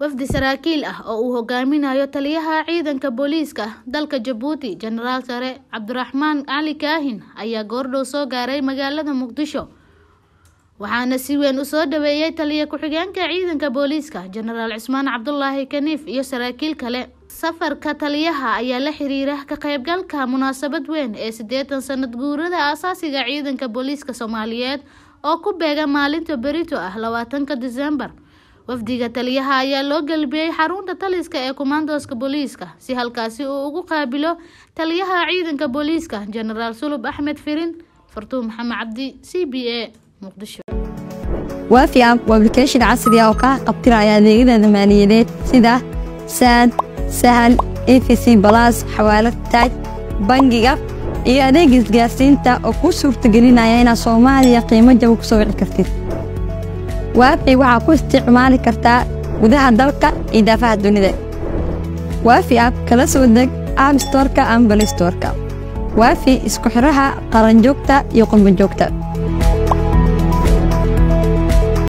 wafdi saraakiil ah oo uu hogaaminayo taliyaha ciidanka booliiska dalka jabuuti jenaraal sare cabdiraxmaan cali kaahin ayaa goordhow soo gaaray magaalada muqdisho. Waxaana si weyn u soo dhaweeyey taliya ku-xigeenka ciidanka booliiska jenaraal cismaan cabdulaahi kaniif iyo saraakiil kale. Safarka taliyaha ayaa la xiriira ka qaybgalka munaasabad weyn ee siddeetan sanad guurada aasaasiga ciidanka booliiska soomaaliyeed oo ku beega maalinta berito ah labaatanka disembar wafdiga taliyaha ayaa loo gelbiyey xarunta taliska ee kumaandooska booliiska si halkaasi uu ugu qaabilo taliyaha ciidanka booliiska jenaraal sulub axmed firin fartuun maxamed cabdi c b a muqdisho. Waafi app waa application casri oo kaa qabtiraya adeegyada maaliyadeed sida saad sahal efc balas xawaalad taaj bangiga iyo adeega isgaarsiinta oo kuu suurtagelinaya inaad soomaaliya qiimo jaba ku soo wici kartid waafi waxaa ku isticmaali kartaa gudaha dalka iyo daafaha dunida. Waafi app kala soo deg app storka ama balistorka waafi isku xiraha qaranjoogta iyo qurbanjoogta